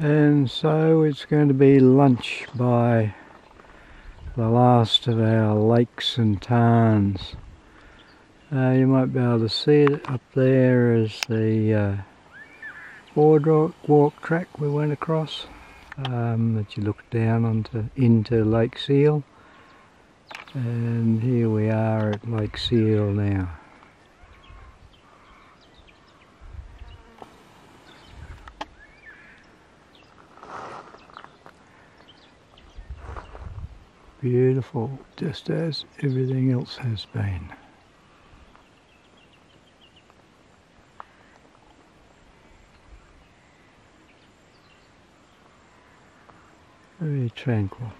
And so it's going to be lunch by the last of our lakes and tarns. Uh, you might be able to see it up there as the uh, boardwalk walk track we went across um, that you look down onto into Lake Seal and here we are at Lake Seal now. Beautiful, just as everything else has been. Very tranquil.